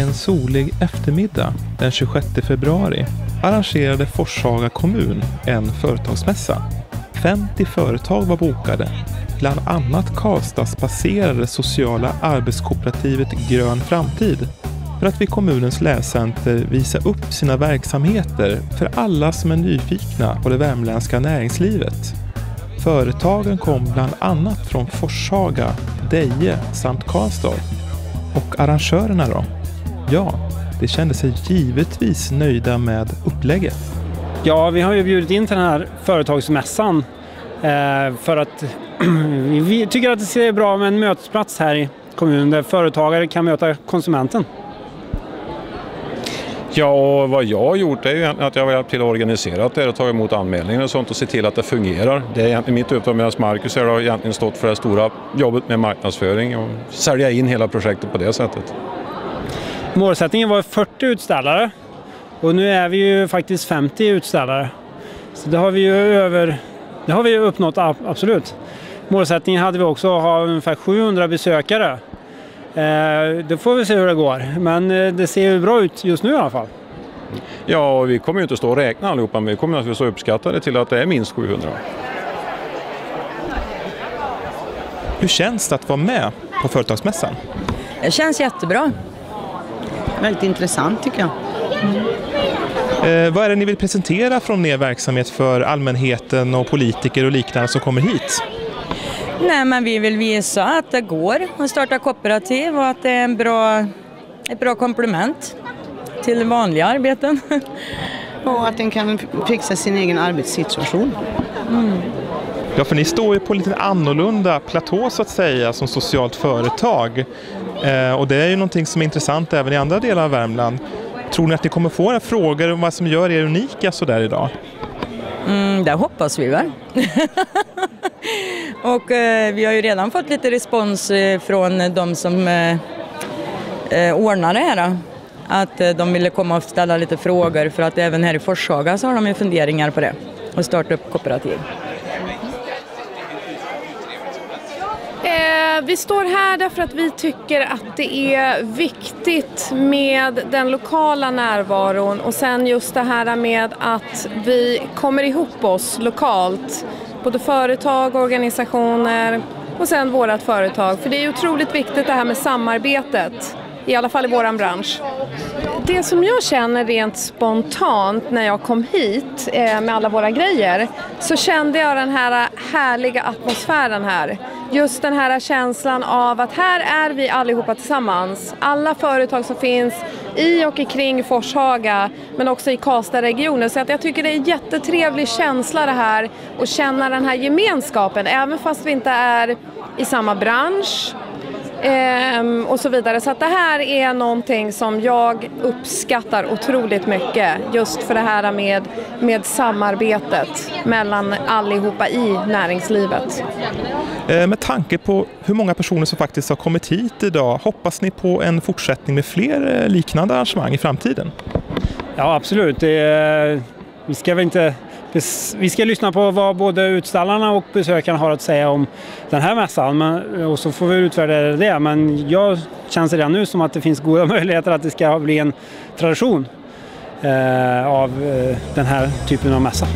En solig eftermiddag den 26 februari arrangerade Forshaga kommun en företagsmässa. 50 företag var bokade, bland annat Karlstads baserade sociala arbetskooperativet Grön Framtid för att vid kommunens läscenter visa upp sina verksamheter för alla som är nyfikna på det värmländska näringslivet. Företagen kom bland annat från Forshaga, Deje samt Karlstad. Och arrangörerna då? Ja, de kände sig givetvis nöjda med upplägget. Ja, vi har ju bjudit in till den här företagsmässan eh, för att vi tycker att det är bra med en mötesplats här i kommunen där företagare kan möta konsumenten. Ja, och vad jag har gjort är ju att jag har hjälpt till att organisera det och tagit emot anmälningar och sånt och se till att det fungerar. Det är egentligen mitt uppdrag medan Marcus har egentligen stått för det stora jobbet med marknadsföring och sälja in hela projektet på det sättet. Målsättningen var 40 utställare och nu är vi ju faktiskt 50 utställare. Så det har vi ju över, det har vi uppnått absolut. Målsättningen hade vi också att ha ungefär 700 besökare Eh, då får vi se hur det går. Men eh, det ser ju bra ut just nu i alla fall. Ja, och vi kommer ju inte stå och räkna allihopa, men vi kommer naturligtvis att uppskatta det till att det är minst 700. Hur känns det att vara med på Företagsmässan? Det känns jättebra. Väldigt intressant tycker jag. Eh, vad är det ni vill presentera från er verksamhet för allmänheten och politiker och liknande som kommer hit? Nej, men vi vill visa att det går att starta kooperativ och att det är en bra, ett bra komplement till vanliga arbeten. Och att den kan fixa sin egen arbetssituation. Mm. Ja, för ni står ju på en lite annorlunda platå så att säga som socialt företag. Eh, och det är ju någonting som är intressant även i andra delar av Värmland. Tror ni att ni kommer få några frågor om vad som gör er unika sådär idag? Mm, det hoppas vi väl. och eh, vi har ju redan fått lite respons eh, från de som eh, eh ordnar det här. Att eh, de ville komma och ställa lite frågor för att även här i Forshaga så har de ju funderingar på det och starta upp kooperativ. Eh, vi står här därför att vi tycker att det är viktigt med den lokala närvaron och sen just det här med att vi kommer ihop oss lokalt. Både företag, organisationer och sen vårt företag. För det är otroligt viktigt det här med samarbetet, i alla fall i vår bransch. Det som jag känner rent spontant när jag kom hit eh, med alla våra grejer så kände jag den här härliga atmosfären här. Just den här känslan av att här är vi allihopa tillsammans. Alla företag som finns i och kring Forshaga men också i Karlstadregionen. Så att jag tycker det är en jättetrevlig känsla det här och känna den här gemenskapen även fast vi inte är i samma bransch Ehm, och så vidare. Så att det här är någonting som jag uppskattar otroligt mycket. Just för det här med, med samarbetet mellan allihopa i näringslivet. Eh, med tanke på hur många personer som faktiskt har kommit hit idag, hoppas ni på en fortsättning med fler eh, liknande arrangemang i framtiden? Ja, absolut. Det, vi ska väl inte vi ska lyssna på vad både utställarna och besökarna har att säga om den här mässan men, och så får vi utvärdera det. Men jag känns redan nu som att det finns goda möjligheter att det ska bli en tradition eh, av eh, den här typen av mässa.